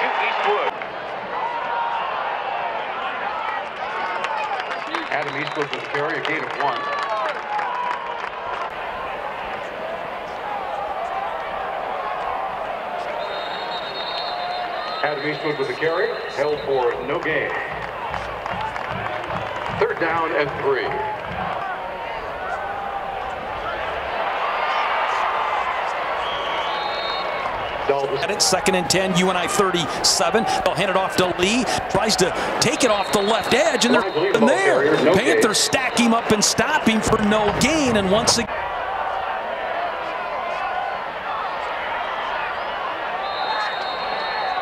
to Eastwood. Adam Eastwood with the carry, a gain of one. Adam Eastwood with the carry, held for no gain. Third down and three. At it, second and 10, UNI 37. They'll hand it off to Lee. Tries to take it off the left edge, and they're in there. Panthers stack him up and stop him for no gain, and once again.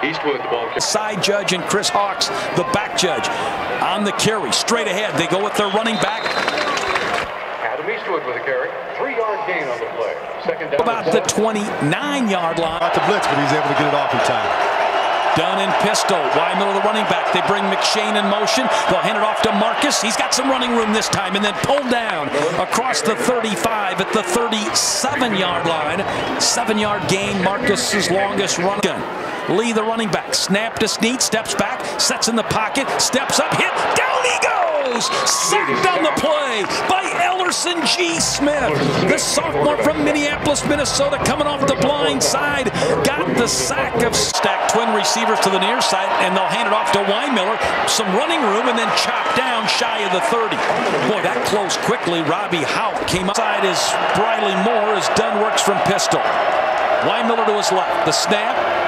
Eastwood, the ball. Side judge and Chris Hawks, the back judge, on the carry. Straight ahead, they go with their running back. Adam Eastwood with a carry. Three-yard gain on the play. Second down. About the 29-yard line. Not the blitz, but he's able to get it off in time. Dunne and pistol. Wymill, the running back. They bring McShane in motion. They'll hand it off to Marcus. He's got some running room this time and then pulled down across the 35 at the 37-yard line. Seven-yard gain. Marcus's longest run. Lee, the running back. Snap to Sneed. Steps back. Sets in the pocket. Steps up. Hit. Down he goes. Sacked on the play by Elerson G. Smith. The sophomore from Minneapolis, Minnesota, coming off the blind side. Got the sack of stack twin receivers to the near side, and they'll hand it off to Weymiller. Some running room, and then chopped down shy of the 30. Boy, that closed quickly. Robbie Hout came outside as Briley Moore as Dunne works from pistol. Weymiller to his left. The snap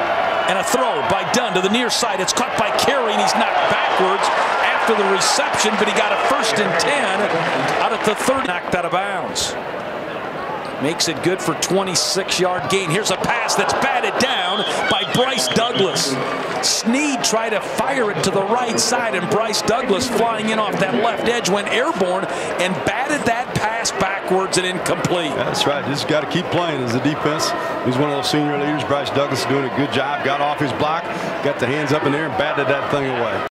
and a throw by Dunne to the near side. It's caught by Carey, and he's knocked backwards after the reception, but he got a first and 10 out at the third. Knocked out of bounds. Makes it good for 26-yard gain. Here's a pass that's batted down by Bryce Douglas. Sneed tried to fire it to the right side, and Bryce Douglas flying in off that left edge went airborne and batted that pass backwards and incomplete. That's right. Just got to keep playing as a defense. He's one of those senior leaders. Bryce Douglas doing a good job. Got off his block, got the hands up in there, and batted that thing away.